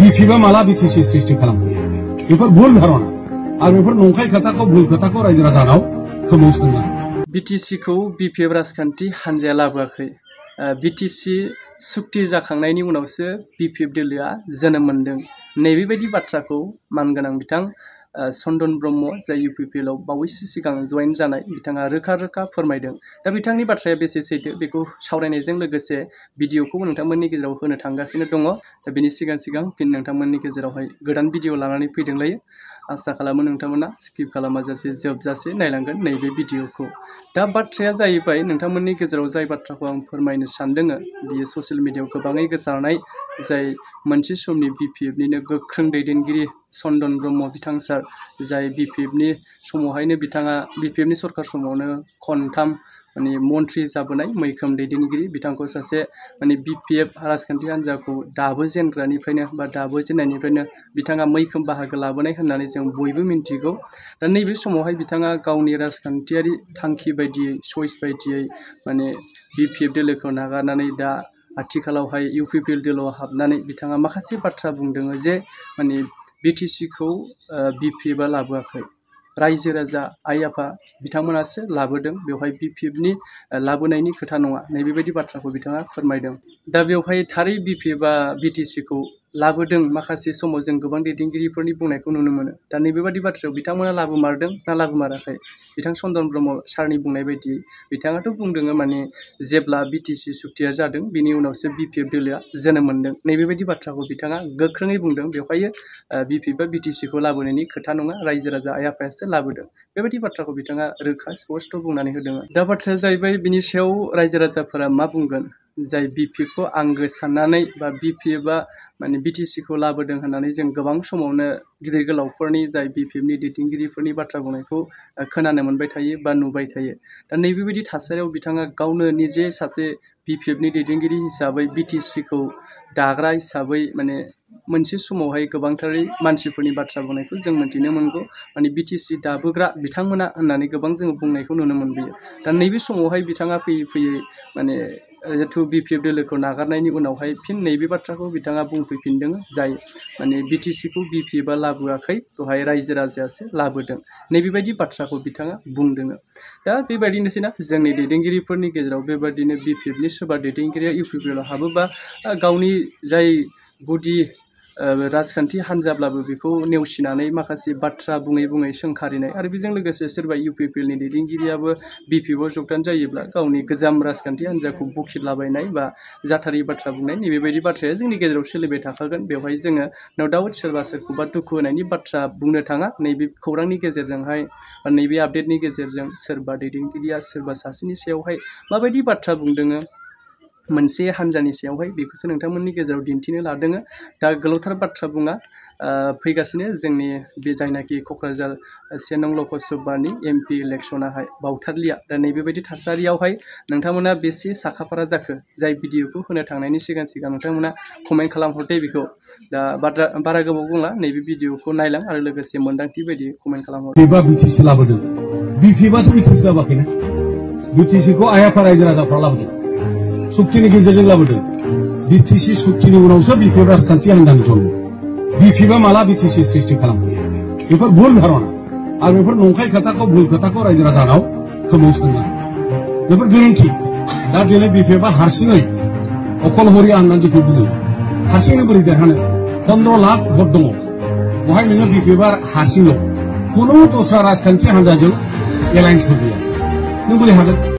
बिपिबा माला सृष्टि खालामदों बेफोर भुल धारଣା आरो बेफोर नंखाय खोथाखौ भुल खोथाखौ लाबोआखै बिटिसि सुक्ति जाखांनायनि उनावसो बिपिएफ दोलोआ जोनोम मोन्दों। नैबेबायदि बाथ्राखौ मानगोनां बिथां चन्दन ब्रह्म जाय इउ पि पि एलआव बावैसो सिगां जयेन जानाय बिथाङा रोखा रोखा फोरमायदों। दा बिथांनि बाथ्राया बेसे सैथो बेखौ सावरायनायजों लोगोसे भिडिअखौ नोंथांमोननि गेजेराव होनो थांगासिनो दङ। दा बेनि सिगां सिगां फिन नोंथांमोननि गेजेरावहाय गोदान भिडिअ लानानै फैदोंलायो आसा खालामो नोंथांमोना स्किप खालामाजासे जोबजासे नायलांगोन नैबे भिडिअखौ। दा बाथ्राया जाहैबाय नोंथांमोननि गेजेराव जाय बाथ्राखौ आं फोरमायनो सानदों बियो ससियेल मिडियायाव गोबाङै गोसारनाय जाय मोनसे समनि बि पि एफनिनो गोख्रों दैदेनगिरि चन्दन ब्रह्म बिथां सार जाय बि पि एफनि समावहायनो बिथाङा बि पि एफनि सरकार समावनो खनथाम माने मन्थ्रि जाबोनाय मैखोम दैदेनगिरि बिथांखौ सासे माने बि पि एफ राजखान्थि हान्जाखौ दाबोजेनग्रानिफ्रायनो बा दाबोजेननायनिफ्रायनो बिथाङा मैखोम बाहागो लाबोनाय होननानै जों बयबो मिन्थिगौ। दा नैबे समावहाय बिथाङा गावनि राजखान्थियारि थांखि बायदियै चइस बायदियै माने बि पि एफ दोलोखौ नागारनानै दा आथिखालावहाय इउ पि पि एल दोलोआव हाबनानै बिथाङा माखासे बाथ्रा बुंदों जे माने बि टि सिखौ बि पि एफआ लाबोआखै। रायजो राजा आइ आफा बिथांमोनासो लाबोदों। बेवहाय बि पि एफनि लाबोनायनि खोथा नङा। नैबेबायदि बाथ्राखौ बिथाङा फोरमायदों। दा बेवहाय थारै बि पि एफआ बि टि सिखौ लाबोदों माखासे समाव जों गोबां दैदेनगिरिफोरनि बुंनायखौ नुनो मोनो दा नैबेबादि बाथ्रायाव बिथांमोना लाबोमारदों ना लाबोमाराखै बिथां चन्दन ब्रह्म सारनि बुंनाय बायदि बिथाङाथ' बुंदों माने जेब्ला बि टि सि सुक्तिया जादों बिनि उनावसो बि पि एफ दोलोआ जोनोम मोन्दों नैबेबायदि बाथ्राखौ बिथाङा गोख्रोङै बुंदों बेवहाय बि पि एफआ बि टि सिखौ लाबोनायनि खोथा नङा रायजो राजा आइ आफायासो लाबोदों बेबायदि बाथ्राखौ बिथाङा रोखा स्पस्ट बुंनानै होदों दा बाथ्राया जाहैबाय बिनि सायाव रायजो राजाफोरा मा बुंगोन जाय बि पि एफखौ आंगो साननानै बा बि पि एफआ माने बि टि सिखौ लाबोदों होननानै जों गोबां समावनो गिदिर गोलावफोरनि जाय बि पि एफनि दैदेनगिरिफोरनि बाथ्रा बुंनायखौ खोनानो मोनबाय थायो बा नुबाय थायो। दा नैबेबायदि थासारियाव बिथाङा गावनो निजे सासे बि पि एफनि दैदेनगिरि हिसाबै बि टि सिखौ दाग्रा हिसाबै माने मोनसे समावहाय गोबांथारै मानसिफोरनि बाथ्रा बुंनायखौ जों मोन्थिनो मोनगौ। माने बि टि सि दाबोग्रा बिथांमोना होननानै गोबां जोङो बुंनायखौ नुनो मोनबोयो। दा नैबे समावहाय बिथाङा फैयै फैयै माने जिथु बि एफ़ दोलोखौ नागारनायनि उनावहाय फिन नैबे बाथ्राखौ बिथाङा बुंफैफिनदों जाय माने बि टि सिखौ बि पि एफआ लाबोआखै दहाय रायजो राजायासो लाबोदों। नैबेबायदि बाथ्राखौ बिथाङा बुंदों दा बेबायदिनोसैना जोंनि दैदेनगिरिफोरनि गेजेराव बेबायदिनो बि सोरबा दैदेनगिरिया इउ हाबोबा, गावनि जाय गुदि राजखान्थि हान्जाब्लाबो बेखौ नेवसिनानै माखासे बाथ्रा बुङै बुङै सोंखारिनाय आरो बेजों लोगोसे सोरबा इउ पि पि एलनि दैदेनगिरियाबो बि पि एफआव जगदान जायोब्ला गावनि गोजाम राजखान्थि हान्जाखौ बखिलाबायनाय बा जाथारै बाथ्रा बुंनाय नैबेबायदि बाथ्राया जोंनि गेजेराव सोलिबाय थाखागोन। बेवहाय जोङो न' डाउट सोरबा सोरखौबा दुखु होनायनि बाथ्रा बुंनो थाङा। नैबे खौरांनि गेजेरजोंहाय नैबे आपडेटनि गेजेरजों सोरबा दैदेनगिरिया सोरबा सासेनि सायावहाय माबायदि बाथ्रा बुंदोङो मोनसे हान्जानि सायावहाय बेखौसो नोंथांमोननि गेजेराव दिन्थिनो लादों दा गोलावथार बाथ्रा बुङा फैगासिनो जोंनि बे जायनाखि क'क्राझार से नं लकसभानि एम पि इलेक्सनाहाय बावथारलिया। दा नैबेबायदि थासारियावहाय नोंथांमोना बेसे साखाफारा जाखो जाय भिडिअखौ होनो थांनायनि सिगां सिगां नोंथांमोना कमेन्ट खालामहरदे बेखौ। दा बारा बारा गोबाव बुंला, नैबे भिडिअखौ नायलां आरो लोगोसे मोन्दांथि बायदि कमेन्ट खालामहर। बिबा बिटिसि बिटिसिखौ आइ रायजो राजाफ्रा लाबोदों। सुक्तिनि गेजेरजों लाबोदों बिटिसि सुक्तिनि उनावसो बेफोर राजखान्थि आयेन दङ बिपिबा माला बिटिसि सृष्टि खालामो बेफोर भुल धारणा आरो बेफोर नंखाय खोथाखौ भुल खोथाखौ रायजो राजानाव खोमावसोना बेफोर गोरोन्थि दा दिनै बिपिएफआ हारसिङै अखलहरि आं जेखौ बुङो हारसिङैनो बोरै देरहानो पन्द्र' लाख भट दङ बेवहाय नोङो बिपिएफआ हारसिंल' कुनु दस्रा राजखान्थि हान्जाजों एलायन्सबो गैया नों बोरै हागोन